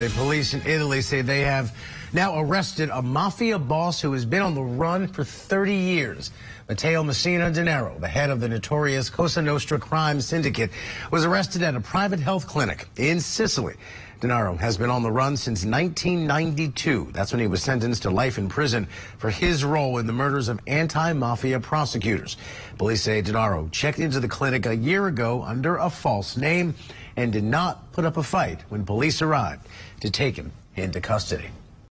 The police in Italy say they have now arrested a mafia boss who has been on the run for 30 years. Matteo Messina Denaro, the head of the notorious Cosa Nostra crime syndicate, was arrested at a private health clinic in Sicily. Denaro has been on the run since 1992. That's when he was sentenced to life in prison for his role in the murders of anti-mafia prosecutors. Police say Denaro checked into the clinic a year ago under a false name and did not put up a fight when police arrived to take him into custody.